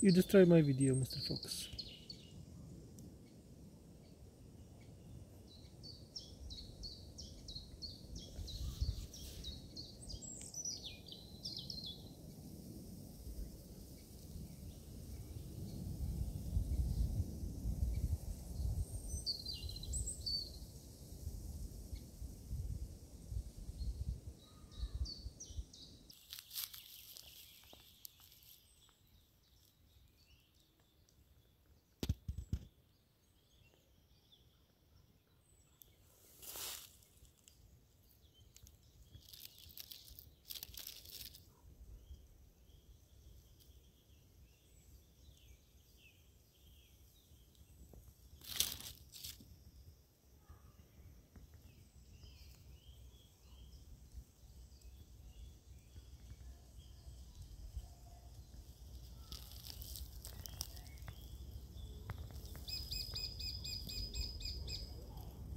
You destroy my video, Mr. Fox.